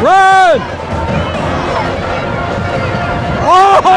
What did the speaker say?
Run! Oh!